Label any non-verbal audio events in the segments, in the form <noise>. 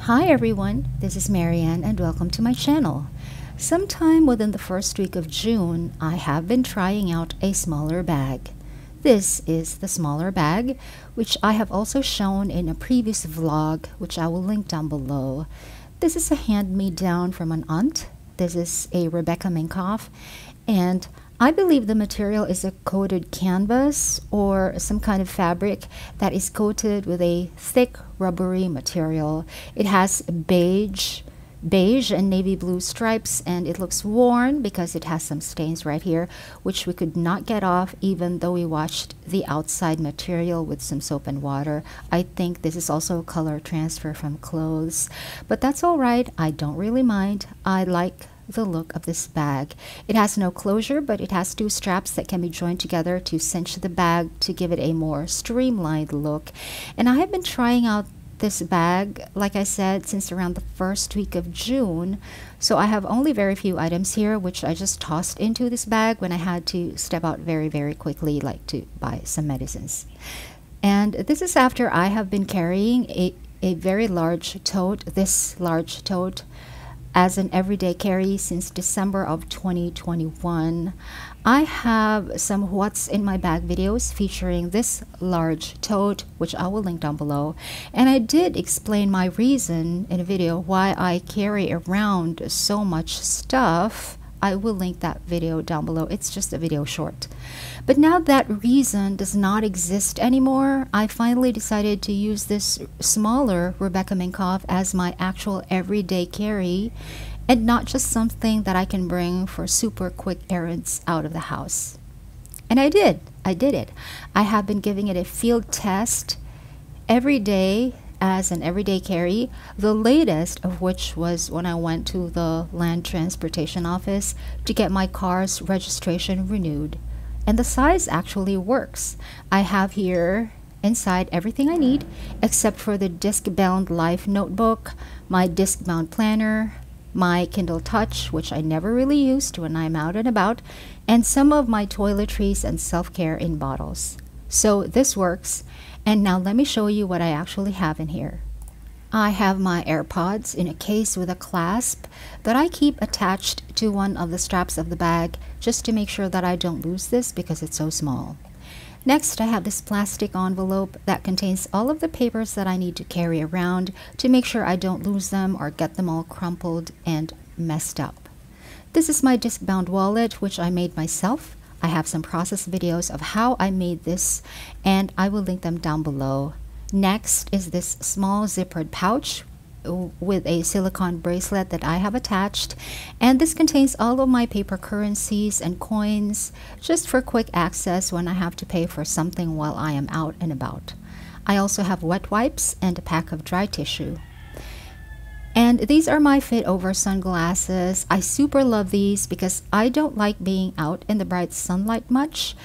Hi everyone, this is Marianne and welcome to my channel. Sometime within the first week of June, I have been trying out a smaller bag. This is the smaller bag, which I have also shown in a previous vlog, which I will link down below. This is a hand-me-down from an aunt. This is a Rebecca Minkoff, and I believe the material is a coated canvas or some kind of fabric that is coated with a thick rubbery material. It has beige, beige and navy blue stripes and it looks worn because it has some stains right here which we could not get off even though we washed the outside material with some soap and water. I think this is also color transfer from clothes but that's alright I don't really mind. I like the look of this bag. It has no closure, but it has two straps that can be joined together to cinch the bag to give it a more streamlined look. And I have been trying out this bag, like I said, since around the first week of June. So I have only very few items here, which I just tossed into this bag when I had to step out very, very quickly, like to buy some medicines. And this is after I have been carrying a, a very large tote, this large tote as an everyday carry since December of 2021. I have some what's in my bag videos featuring this large tote which I will link down below and I did explain my reason in a video why I carry around so much stuff I will link that video down below. It's just a video short. But now that reason does not exist anymore, I finally decided to use this smaller Rebecca Minkoff as my actual everyday carry and not just something that I can bring for super quick errands out of the house. And I did. I did it. I have been giving it a field test every day as an everyday carry, the latest of which was when I went to the Land Transportation Office to get my car's registration renewed. And the size actually works. I have here inside everything I need except for the disc-bound Life notebook, my disc-bound planner, my Kindle Touch, which I never really used when I'm out and about, and some of my toiletries and self-care in bottles. So this works and now let me show you what I actually have in here. I have my AirPods in a case with a clasp that I keep attached to one of the straps of the bag just to make sure that I don't lose this because it's so small. Next, I have this plastic envelope that contains all of the papers that I need to carry around to make sure I don't lose them or get them all crumpled and messed up. This is my disc-bound wallet, which I made myself. I have some process videos of how I made this and I will link them down below. Next is this small zippered pouch with a silicone bracelet that I have attached and this contains all of my paper currencies and coins just for quick access when I have to pay for something while I am out and about. I also have wet wipes and a pack of dry tissue. And these are my fit over sunglasses. I super love these because I don't like being out in the bright sunlight much,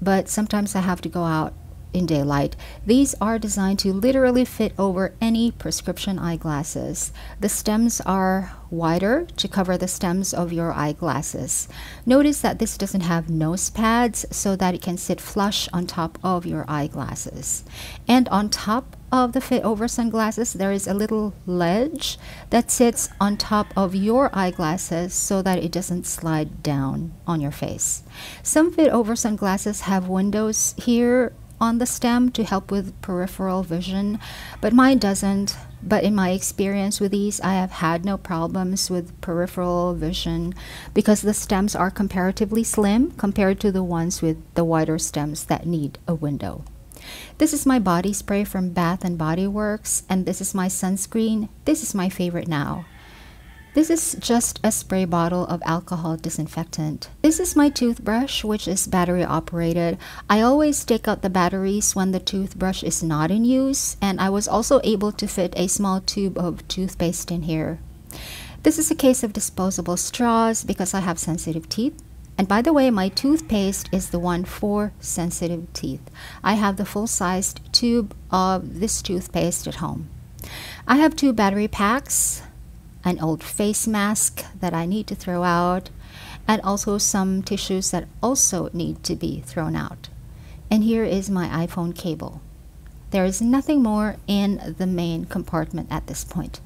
but sometimes I have to go out in daylight. These are designed to literally fit over any prescription eyeglasses. The stems are wider to cover the stems of your eyeglasses. Notice that this doesn't have nose pads so that it can sit flush on top of your eyeglasses. And on top of the fit over sunglasses, there is a little ledge that sits on top of your eyeglasses so that it doesn't slide down on your face. Some fit over sunglasses have windows here on the stem to help with peripheral vision, but mine doesn't. But in my experience with these, I have had no problems with peripheral vision because the stems are comparatively slim compared to the ones with the wider stems that need a window. This is my body spray from Bath and Body Works, and this is my sunscreen. This is my favorite now. This is just a spray bottle of alcohol disinfectant. This is my toothbrush, which is battery operated. I always take out the batteries when the toothbrush is not in use, and I was also able to fit a small tube of toothpaste in here. This is a case of disposable straws because I have sensitive teeth. And by the way, my toothpaste is the one for sensitive teeth. I have the full-sized tube of this toothpaste at home. I have two battery packs an old face mask that I need to throw out, and also some tissues that also need to be thrown out. And here is my iPhone cable. There is nothing more in the main compartment at this point.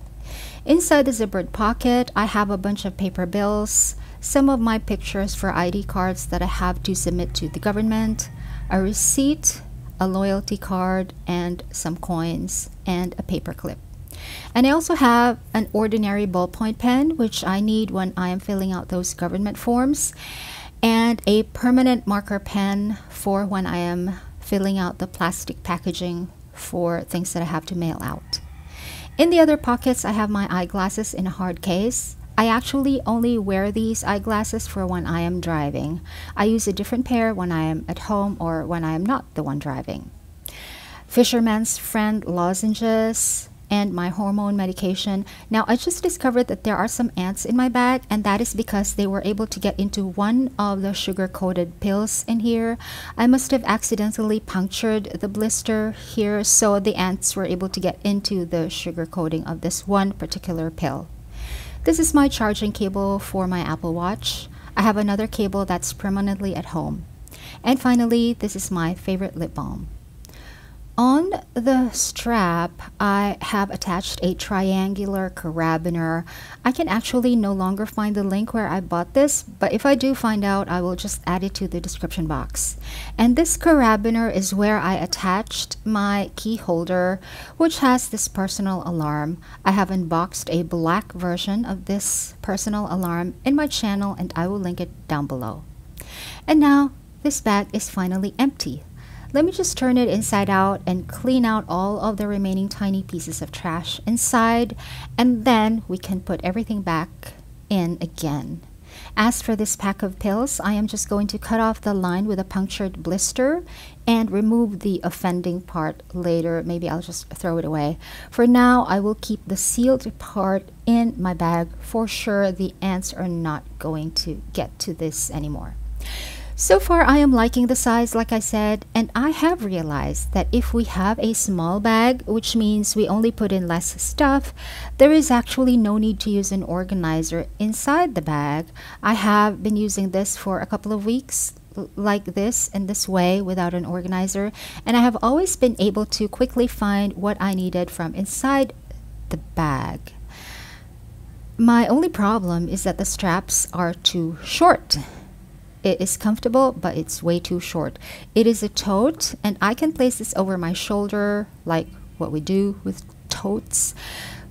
Inside the zippered pocket, I have a bunch of paper bills, some of my pictures for ID cards that I have to submit to the government, a receipt, a loyalty card, and some coins, and a paper clip. And I also have an ordinary ballpoint pen, which I need when I am filling out those government forms, and a permanent marker pen for when I am filling out the plastic packaging for things that I have to mail out. In the other pockets, I have my eyeglasses in a hard case. I actually only wear these eyeglasses for when I am driving. I use a different pair when I am at home or when I am not the one driving. Fisherman's Friend lozenges, and my hormone medication. Now, I just discovered that there are some ants in my bag, and that is because they were able to get into one of the sugar coated pills in here. I must have accidentally punctured the blister here, so the ants were able to get into the sugar coating of this one particular pill. This is my charging cable for my Apple Watch. I have another cable that's permanently at home. And finally, this is my favorite lip balm. On the strap, I have attached a triangular carabiner. I can actually no longer find the link where I bought this, but if I do find out, I will just add it to the description box. And this carabiner is where I attached my key holder, which has this personal alarm. I have unboxed a black version of this personal alarm in my channel, and I will link it down below. And now, this bag is finally empty. Let me just turn it inside out and clean out all of the remaining tiny pieces of trash inside and then we can put everything back in again. As for this pack of pills, I am just going to cut off the line with a punctured blister and remove the offending part later. Maybe I'll just throw it away. For now, I will keep the sealed part in my bag. For sure, the ants are not going to get to this anymore. So far, I am liking the size, like I said, and I have realized that if we have a small bag, which means we only put in less stuff, there is actually no need to use an organizer inside the bag. I have been using this for a couple of weeks like this in this way without an organizer and I have always been able to quickly find what I needed from inside the bag. My only problem is that the straps are too short. It is comfortable, but it's way too short. It is a tote, and I can place this over my shoulder like what we do with totes.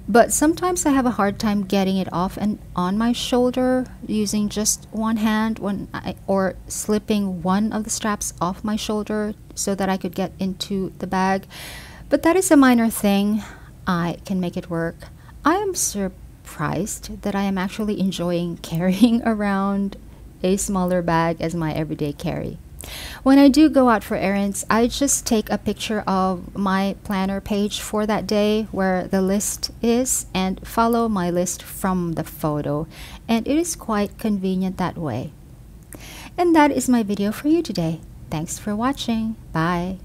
But sometimes I have a hard time getting it off and on my shoulder using just one hand when I, or slipping one of the straps off my shoulder so that I could get into the bag. But that is a minor thing. I can make it work. I am surprised that I am actually enjoying <laughs> carrying around a smaller bag as my everyday carry. When I do go out for errands, I just take a picture of my planner page for that day where the list is and follow my list from the photo. And it is quite convenient that way. And that is my video for you today. Thanks for watching. Bye.